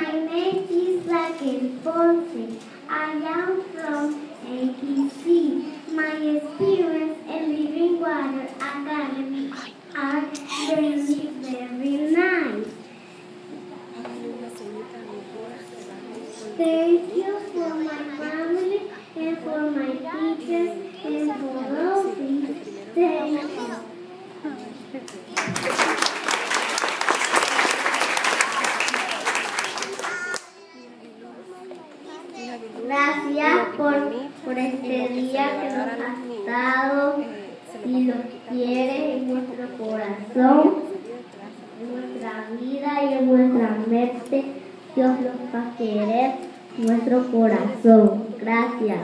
My name is Raquel Ponce. I am from ABC. My experience in Living Water Academy are very, very nice. Thank you for my family and for my teachers and for all things. Thank you. Gracias por, por este día que nos has dado y lo quieres en nuestro corazón, en nuestra vida y en nuestra mente. Dios los va a querer en nuestro corazón. Gracias.